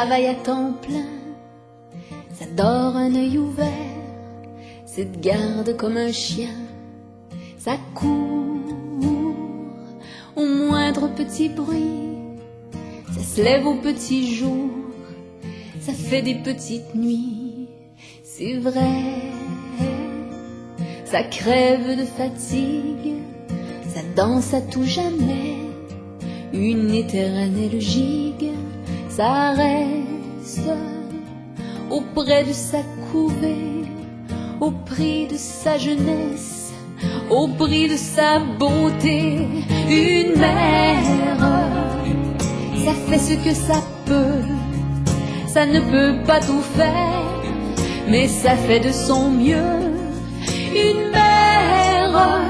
travaille à temps plein, ça dort un œil ouvert, ça te garde comme un chien, ça court au moindre petit bruit, ça se lève au petit jour, ça fait des petites nuits, c'est vrai, ça crève de fatigue, ça danse à tout jamais, une éternelle gigue ça reste auprès de sa couvée, au prix de sa jeunesse, au prix de sa beauté. Une mère, ça fait ce que ça peut, ça ne peut pas tout faire, mais ça fait de son mieux. Une mère,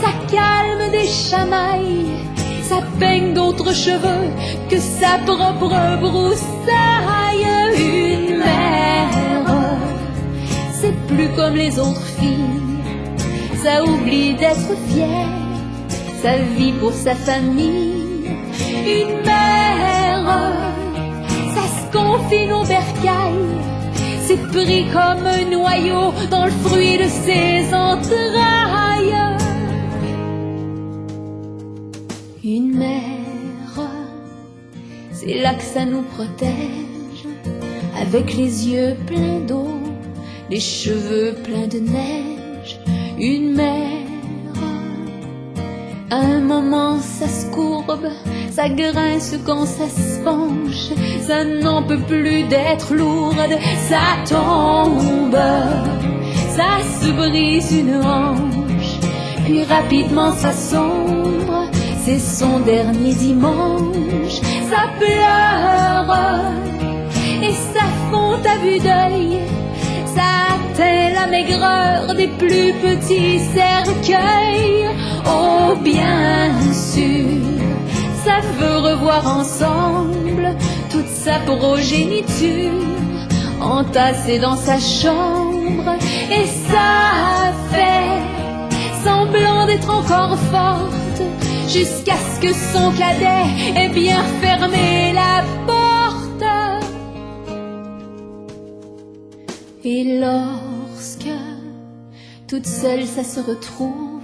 ça calme des chamailles ça peigne d'autres cheveux que sa propre broussaille. Une mère, c'est plus comme les autres filles, ça oublie d'être fière, ça vit pour sa famille. Une mère, ça se confine au bercail, c'est pris comme un noyau dans le fruit de ses entrailles. Là ça nous protège, avec les yeux pleins d'eau, les cheveux pleins de neige. Une à un moment ça se courbe, ça grince quand ça se penche, ça n'en peut plus d'être lourde, ça tombe, ça se brise une hanche, puis rapidement ça sombre c'est son dernier dimanche, ça pleure et ça fond à vue d'œil, ça atteint la maigreur des plus petits cercueils. Oh bien sûr, ça veut revoir ensemble toute sa progéniture entassée dans sa chambre et ça fait semblant d'être encore forte jusqu'à ce que son cadet ait bien fermé la porte. Et lorsque toute seule ça se retrouve,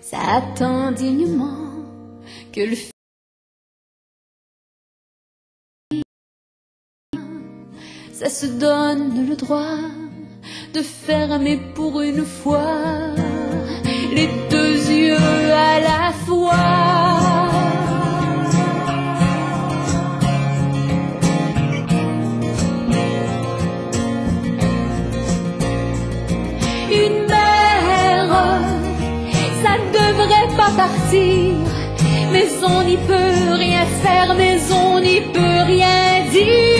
ça attend dignement que le ça se donne le droit de fermer pour une fois les deux yeux la fois. Une mère, ça devrait pas partir, mais on n'y peut rien faire, mais on n'y peut rien dire.